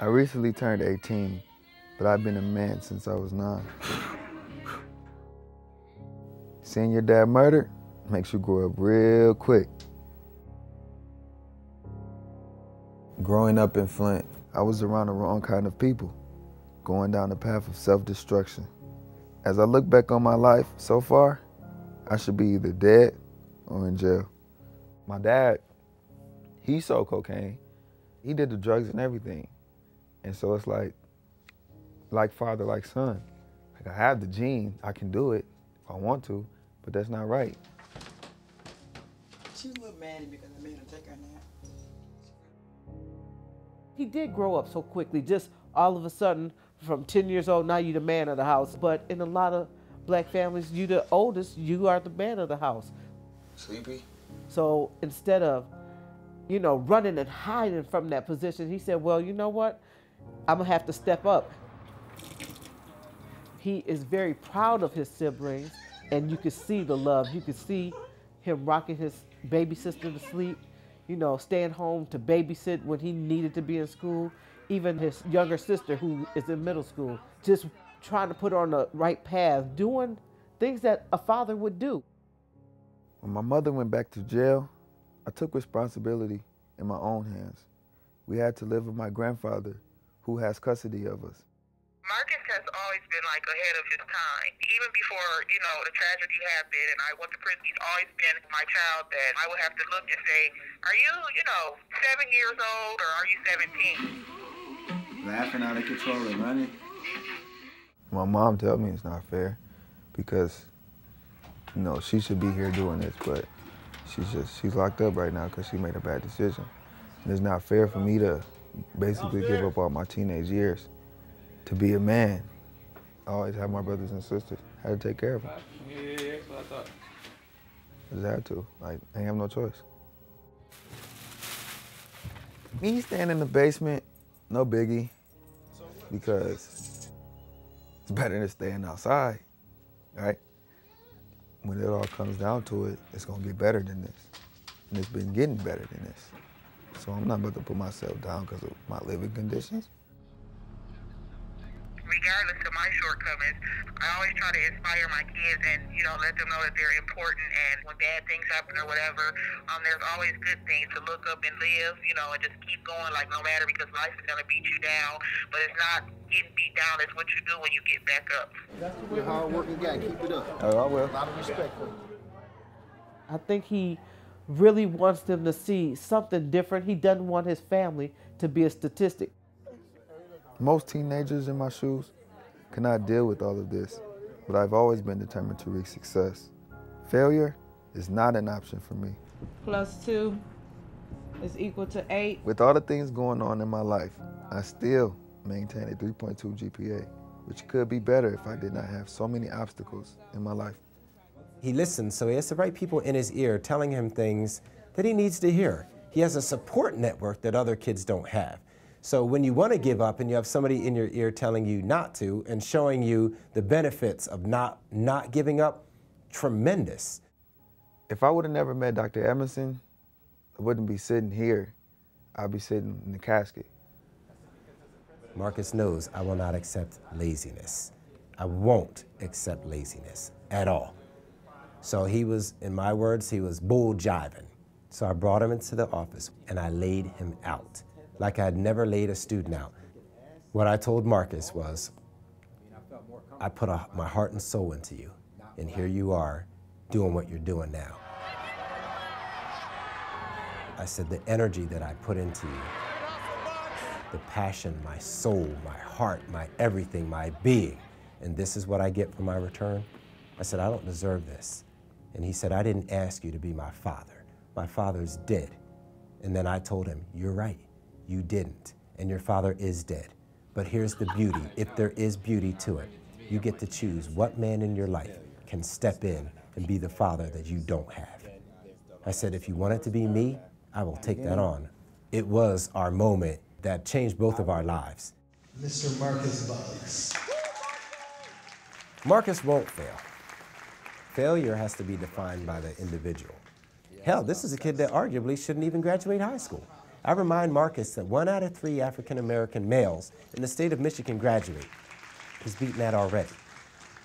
I recently turned 18, but I've been a man since I was nine. Seeing your dad murdered makes you grow up real quick. Growing up in Flint, I was around the wrong kind of people, going down the path of self-destruction. As I look back on my life so far, I should be either dead or in jail. My dad, he sold cocaine. He did the drugs and everything. And so it's like, like father, like son. Like I have the gene, I can do it if I want to, but that's not right. She's a little mad at me because I made her take her nap. He did grow up so quickly, just all of a sudden, from 10 years old, now you're the man of the house. But in a lot of black families, you the oldest, you are the man of the house. Sleepy? So instead of, you know, running and hiding from that position, he said, well, you know what? I'm gonna have to step up. He is very proud of his siblings, and you can see the love. You can see him rocking his baby sister to sleep, you know, staying home to babysit when he needed to be in school. Even his younger sister, who is in middle school, just trying to put her on the right path, doing things that a father would do. When my mother went back to jail, I took responsibility in my own hands. We had to live with my grandfather, who has custody of us. Marcus has always been like ahead of his time. Even before, you know, the tragedy happened and I went to prison, he's always been my child that I would have to look and say, Are you, you know, seven years old or are you 17? Laughing out of control and running. My mom told me it's not fair because, you know, she should be here doing this, but she's just, she's locked up right now because she made a bad decision. And it's not fair for me to basically give up all my teenage years to be a man. I always have my brothers and sisters. I had to take care of them. Yeah, yeah, that's what I thought. I just had to. Like, I ain't have no choice. Me staying in the basement, no biggie, because it's better than staying outside, right? When it all comes down to it, it's gonna get better than this. And it's been getting better than this. So I'm not about to put myself down because of my living conditions. Regardless of my shortcomings, I always try to inspire my kids and, you know, let them know that they're important and when bad things happen or whatever, um, there's always good things to look up and live, you know, and just keep going like no matter because life is going to beat you down, but it's not getting beat down, it's what you do when you get back up. You're a hard working guy. Keep it up. Oh, I will. A lot of respect for you. I think he really wants them to see something different. He doesn't want his family to be a statistic. Most teenagers in my shoes cannot deal with all of this, but I've always been determined to reach success. Failure is not an option for me. plus two is equal to eight. With all the things going on in my life, I still maintain a 3.2 GPA, which could be better if I did not have so many obstacles in my life. He listens, so he has the right people in his ear telling him things that he needs to hear. He has a support network that other kids don't have. So when you want to give up and you have somebody in your ear telling you not to and showing you the benefits of not not giving up, tremendous. If I would have never met Dr. Emerson, I wouldn't be sitting here. I'd be sitting in the casket. Marcus knows I will not accept laziness. I won't accept laziness at all. So he was, in my words, he was bull jiving. So I brought him into the office and I laid him out like I had never laid a student out. What I told Marcus was, I put a, my heart and soul into you, and here you are doing what you're doing now. I said, the energy that I put into you, the passion, my soul, my heart, my everything, my being, and this is what I get for my return. I said, I don't deserve this. And he said, I didn't ask you to be my father. My father's dead. And then I told him, You're right. You didn't. And your father is dead. But here's the beauty if there is beauty to it, you get to choose what man in your life can step in and be the father that you don't have. I said, If you want it to be me, I will take that on. It was our moment that changed both of our lives. Mr. Marcus Buggs. Marcus won't fail. Failure has to be defined by the individual. Hell, this is a kid that arguably shouldn't even graduate high school. I remind Marcus that one out of three African American males in the state of Michigan graduate. He's beaten that already.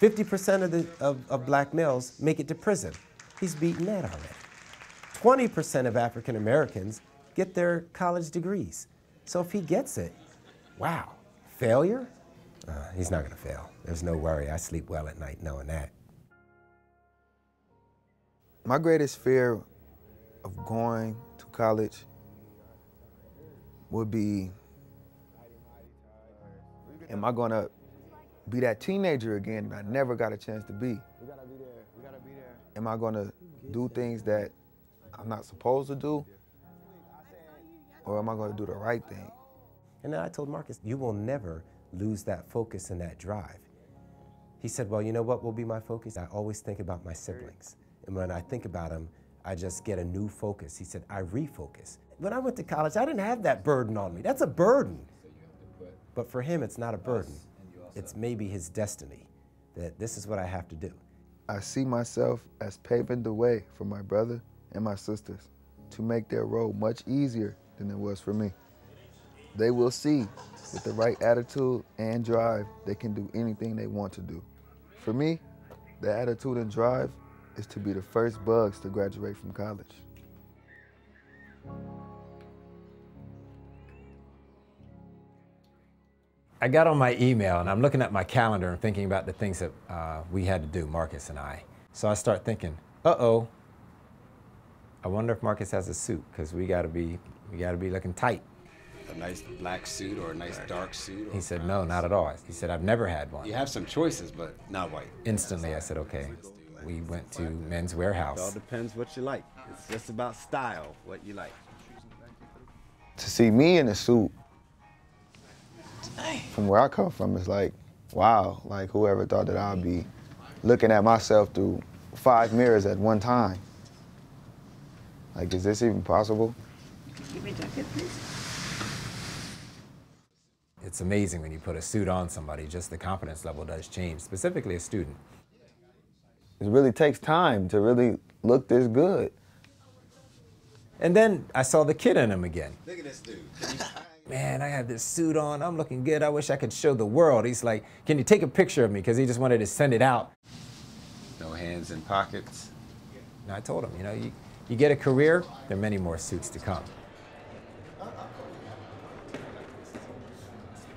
50% of, the, of, of black males make it to prison. He's beaten that already. 20% of African Americans get their college degrees. So if he gets it, wow, failure? Uh, he's not gonna fail. There's no worry. I sleep well at night knowing that. My greatest fear of going to college would be am I gonna be that teenager again that I never got a chance to be? Am I gonna do things that I'm not supposed to do? Or am I gonna do the right thing? And then I told Marcus, you will never lose that focus and that drive. He said, well, you know what will be my focus? I always think about my siblings. And when I think about him, I just get a new focus. He said, I refocus. When I went to college, I didn't have that burden on me. That's a burden. But for him, it's not a burden. It's maybe his destiny that this is what I have to do. I see myself as paving the way for my brother and my sisters to make their road much easier than it was for me. They will see with the right attitude and drive, they can do anything they want to do. For me, the attitude and drive is to be the first Buggs to graduate from college. I got on my email and I'm looking at my calendar and thinking about the things that uh, we had to do, Marcus and I. So I start thinking, uh-oh, I wonder if Marcus has a suit because we gotta be, we gotta be looking tight. A nice black suit or a nice dark suit? He said, no, not at all. He said, I've never had one. You have some choices, but not white. Instantly, I said, okay. We went to Men's Wearhouse. It all depends what you like. It's just about style, what you like. To see me in a suit, from where I come from, it's like, wow, like whoever thought that I'd be looking at myself through five mirrors at one time. Like, is this even possible? Give me a jacket, please. It's amazing when you put a suit on somebody, just the confidence level does change, specifically a student. It really takes time to really look this good. And then I saw the kid in him again. Look at this dude. Man, I have this suit on. I'm looking good. I wish I could show the world. He's like, Can you take a picture of me? Because he just wanted to send it out. No hands in pockets. And I told him, You know, you, you get a career, there are many more suits to come.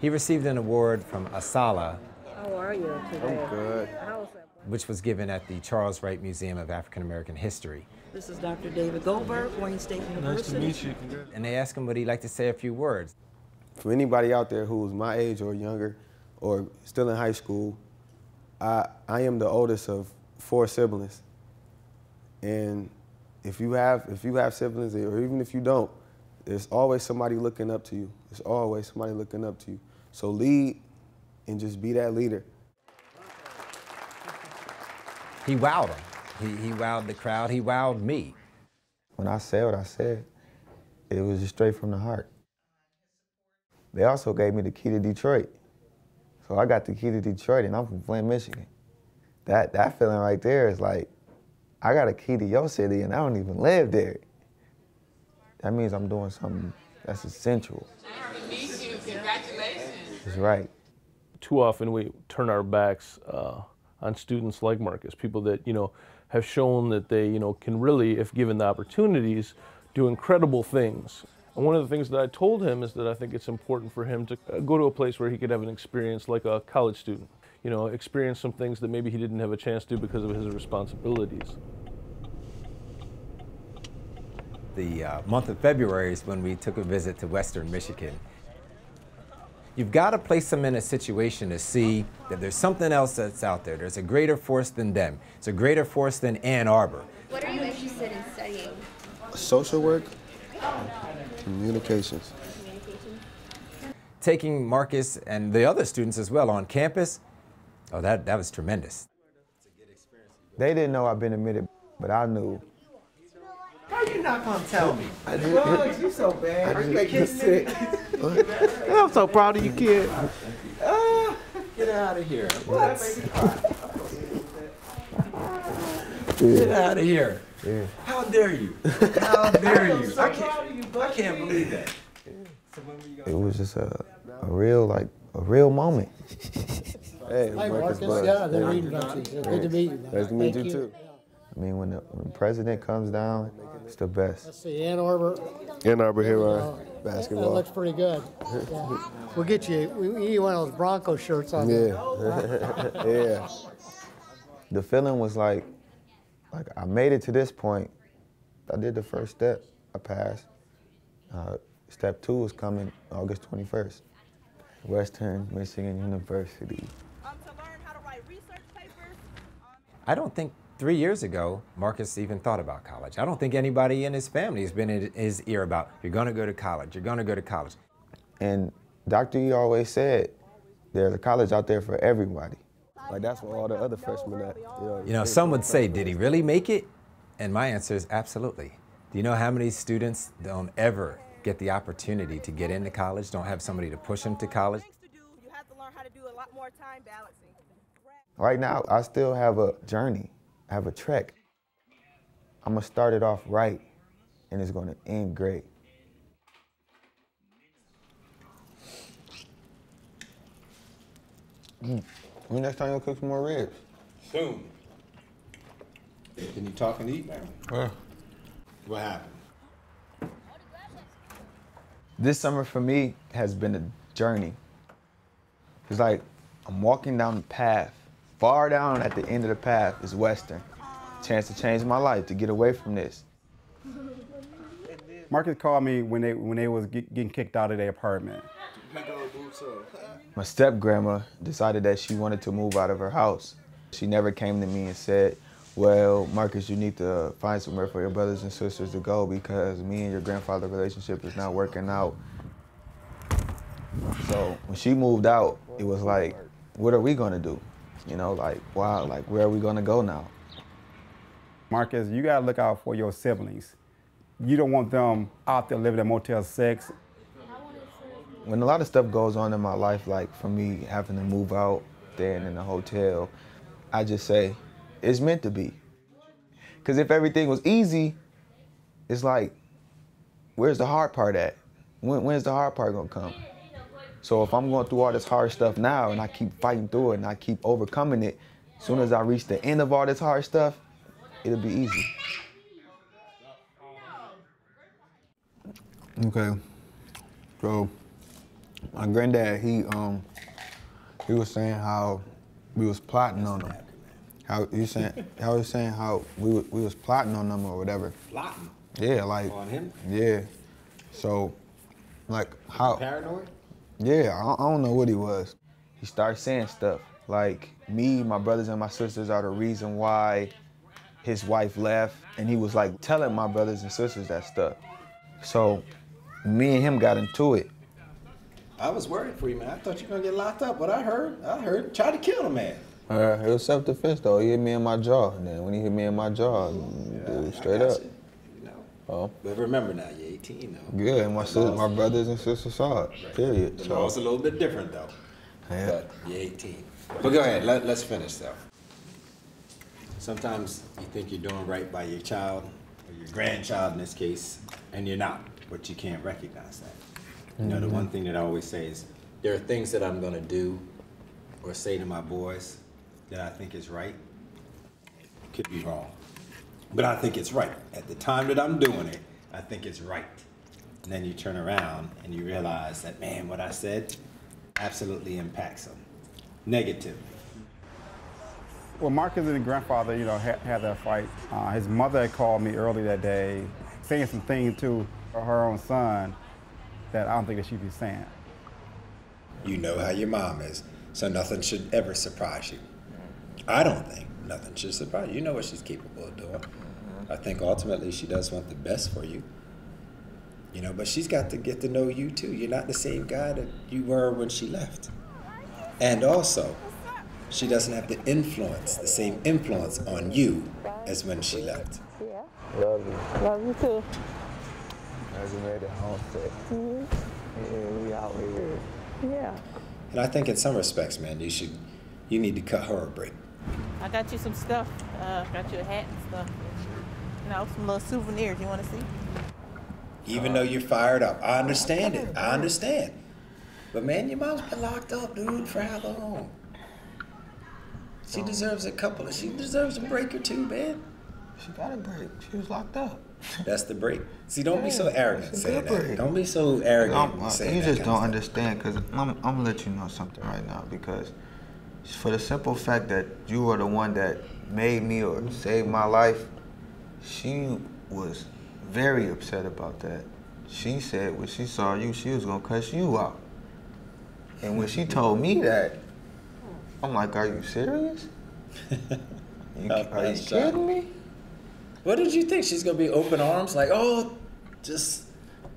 He received an award from Asala, How are you today? I'm good. How's that? which was given at the Charles Wright Museum of African American History. This is Dr. David Goldberg, Wayne State University. Nice to meet you. And they asked him would he like to say a few words. For anybody out there who's my age or younger or still in high school, I, I am the oldest of four siblings. And if you have if you have siblings or even if you don't, there's always somebody looking up to you. There's always somebody looking up to you. So lead and just be that leader. He wowed him. He, he wowed the crowd. He wowed me. When I said what I said, it was just straight from the heart. They also gave me the key to Detroit. So I got the key to Detroit and I'm from Flint, Michigan. That that feeling right there is like, I got a key to your city and I don't even live there. That means I'm doing something that's essential. Congratulations. That's right. too often we turn our backs uh, on students like Marcus, people that you know have shown that they you know can really, if given the opportunities, do incredible things. And one of the things that I told him is that I think it's important for him to uh, go to a place where he could have an experience like a college student. You know, experience some things that maybe he didn't have a chance to because of his responsibilities. The uh, month of February is when we took a visit to Western Michigan. You've got to place them in a situation to see that there's something else that's out there. There's a greater force than them. It's a greater force than Ann Arbor. What are you interested in studying? Social work, communications. Taking Marcus and the other students as well on campus, oh, that, that was tremendous. They didn't know I've been admitted, but I knew. How you not gonna tell me? I didn't- Buggs, you so bad. I Are you didn't- kidding me? I'm so proud of you, kid. Ah, Get out of here. what? Get out of here. Yeah. How dare you? How dare you? I can't, I can't believe that. It was just a, a real like a real moment. Hey, Hi, Marcus. Yeah, they're reading about you. Good to meet you. Nice to meet you you. too. I mean, when the, when the president comes down, it's the best. Let's see, Ann Arbor. Ann Arbor here Uh, on That basketball. looks pretty good. Yeah. We'll get you, we we need one of those Bronco shirts on there. Yeah. yeah. The feeling was like, like I made it to this point. I did the first step. I passed. Uh, step two is coming August 21st. Western Michigan University. I don't think three years ago Marcus even thought about college. I don't think anybody in his family has been in his ear about, you're going to go to college, you're going to go to college. And Dr. E always said, there's a college out there for everybody. Like that's where all the other freshmen at. You know, You know, some would say, did he really make it? And my answer is absolutely. Do you know how many students don't ever get the opportunity to get into college, don't have somebody to push them to college? Right now, I still have a journey, I have a trek. I'm gonna start it off right, and it's gonna end great. Mm. When next time you'll cook some more ribs? Soon. Can you talk and eat, man? Yeah. What happened? This summer for me has been a journey. It's like I'm walking down the path. Far down at the end of the path is Western. Chance to change my life, to get away from this. Marcus called me when they when they was get, getting kicked out of their apartment. My step grandma decided that she wanted to move out of her house. She never came to me and said, Well, Marcus, you need to find somewhere for your brothers and sisters to go because me and your grandfather relationship is not working out. So when she moved out, it was like, what are we gonna do? You know, like, wow, like where are we gonna go now? Marcus, you gotta look out for your siblings. You don't want them out there living in Motel 6. When a lot of stuff goes on in my life, like for me having to move out, staying in a hotel, I just say, it's meant to be. Because if everything was easy, it's like, where's the hard part at? When, when's the hard part gonna come? So if I'm going through all this hard stuff now and I keep fighting through it and I keep overcoming it, as soon as I reach the end of all this hard stuff, it'll be easy. Okay. So my granddad, he um he was saying how we was plotting on him. How you saying how he saying how we we was plotting on them or whatever. Plotting? Yeah, like On him? Yeah. So like how Paranoid? Yeah, I, I don't know what he was. He started saying stuff like me, my brothers and my sisters are the reason why his wife left, and he was like telling my brothers and sisters that stuff. So me and him got into it. I was worried for you, man. I thought you were gonna get locked up. What I heard, I heard, try to kill the man. Uh, it was self-defense though. He hit me in my jaw, and then when he hit me in my jaw, dude, straight up. you. Oh, But remember now, you're 18 though. good. And my sis, my brothers and sisters saw it. Period. The So law's a little bit different though. Yeah. But you're 18. But go ahead, let, let's finish though. Sometimes you think you're doing right by your child, or your grandchild in this case, and you're not, but you can't recognize that. You know, the Mhm. one thing that I always say is, there are things that I'm gonna do or say to my boys that I think is right. Could be wrong. But I think it's right. At the time that I'm doing it, I think it's right. And then you turn around and you realize that, man, what I said absolutely impacts them negatively. Well, Marcus and his grandfather, you know, had, had that fight. Uh, his mother had called me early that day, saying some things to her own son that I don't think that she'd be saying. You know how your mom is, so nothing should ever surprise you. I don't think nothing should surprise you. You know what she's capable of doing. Mm-hmm. I think ultimately she does want the best for you. You know, but she's got to get to know you too. You're not the same guy that you were when she left. And also, she doesn't have the influence, the same influence on you as when she left. Yeah. love you. Love you too. As you made it home safe. Mm-hmm. Yeah, we out here. Yeah. And I think in some respects, man, you should, you need to cut her a break. I got you some stuff. Uh, got you a hat and stuff. You know, some little souvenirs. You want to see? Even though you're fired up, I understand it. I understand. But man, your mom's been locked up, dude, for how long? She deserves a couple. Of, she deserves a break or two, man. She got a break. She was locked up. That's the break. See, don't be so arrogant saying that. break. Don't be so arrogant I'm- saying you just kind don't understand because I'm, I'm gonna let you know something right now because for the simple fact that you are the one that made me or saved my life, she was very upset about that. She said when she saw you, she was gonna cuss you out. And when she told me that, I'm like, are you serious? You, are you kidding uh, me? What did you think? She's gonna be open arms, like, oh, just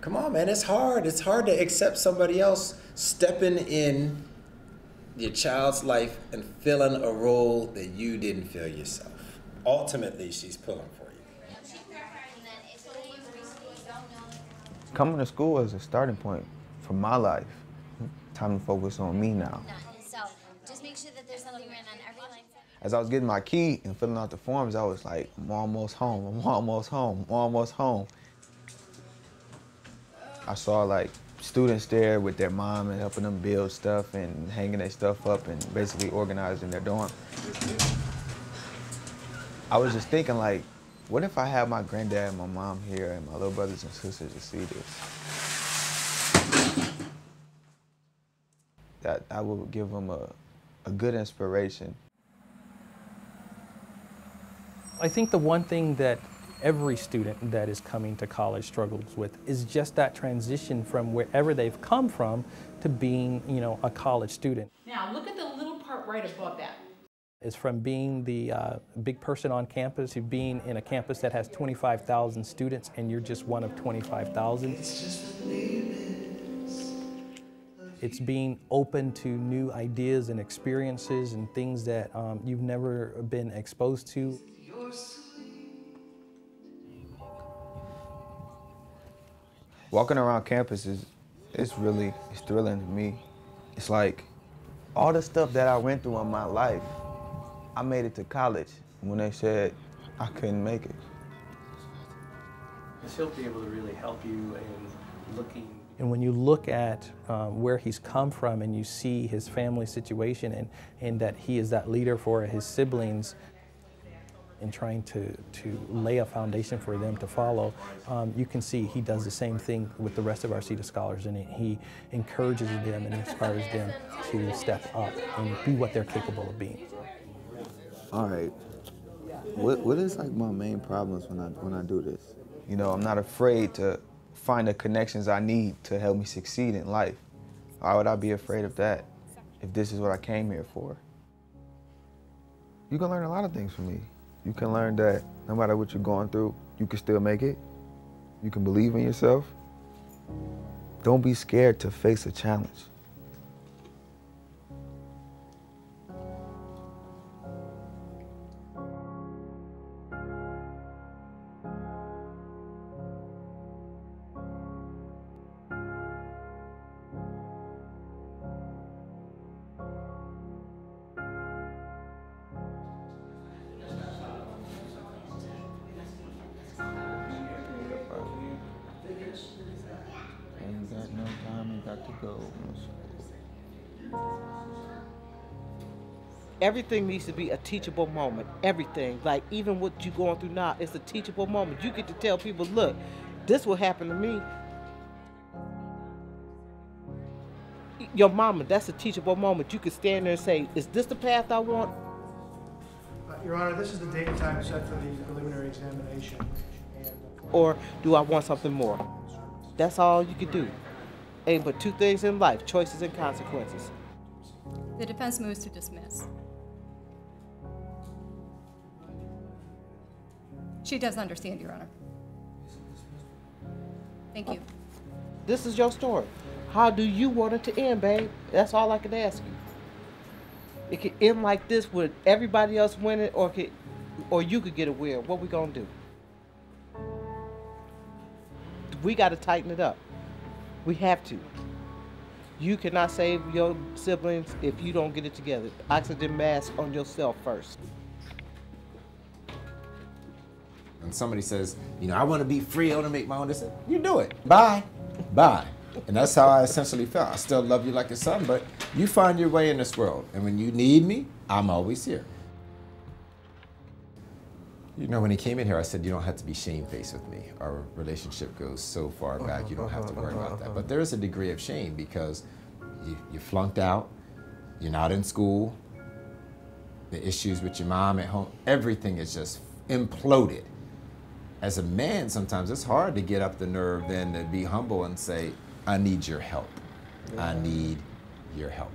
come on, man. It's hard. It's hard to accept somebody else stepping in your child's life and filling a role that you didn't fill yourself. Ultimately, she's pulling for you. Coming to school is a starting point for my life. Time to focus on me now. As I was getting my key and filling out the forms, I was like, I'm almost home, I'm almost home, I'm almost home. I saw like students there with their mom and helping them build stuff and hanging their stuff up and basically organizing their dorm. I was just thinking like, what if I have my granddad and my mom here and my little brothers and sisters to see this? That I would give them a, a good inspiration I think the one thing that every student that is coming to college struggles with is just that transition from wherever they've come from to being, you know, a college student. Now look at the little part right above that. It's from being the uh, big person on campus to being in a campus that has 25,000 students and you're just one of 25,000. It's just believing. It's being open to new ideas and experiences and things that um, you've never been exposed to. Walking around campus is it's really it's thrilling to me. It's like all the stuff that I went through in my life, I made it to college when they said I couldn't make it. She'll be able to really help you in looking. And when you look at um, where he's come from and you see his family situation and, and that he is that leader for his siblings and trying to, to lay a foundation for them to follow, um, you can see he does the same thing with the rest of our Seita scholars and he, he encourages them and inspires them to step up and be what they're capable of being. All right. What what is like my main problems when I when I do this? You know, I'm not afraid to find the connections I need to help me succeed in life. Why would I be afraid of that if this is what I came here for? You can learn a lot of things from me. You can learn that no matter what you're going through, you can still make it. You can believe in yourself. Don't be scared to face a challenge. Everything needs to be a teachable moment. Everything. Like even what you're going through now, it's a teachable moment. You get to tell people, look, this will happen to me. Your mama, that's a teachable moment. You could stand there and say, is this the path I want? Uh, Your Honor, this is the date and time set for the preliminary examination. Or do I want something more? That's all you can do. Ain't but two things in life, choices and consequences. The defense moves to dismiss. She does understand, Your Honor. Thank you. This is your story. How do you want it to end, babe? That's all I can ask you. It could end like this with everybody else winning, or could, or you could get a win. What we gonna do? We got to tighten it up. We have to. You cannot save your siblings if you don't get it together. Oxygen mask on yourself first. When somebody says, you know, I want to be free, I want to make my own decision, you do it. Bye. Bye. And that's how I essentially felt. I still love you like a son, but you find your way in this world. And when you need me, I'm always here. You know, when he came in here, I said, you don't have to be shamefaced with me. Our relationship goes so far back, you don't have to worry about that. But there is a degree of shame because you, you flunked out, you're not in school, the issues with your mom at home, everything is just imploded as a man, sometimes it's hard to get up the nerve then to be humble and say, I need your help. Yeah. I need your help.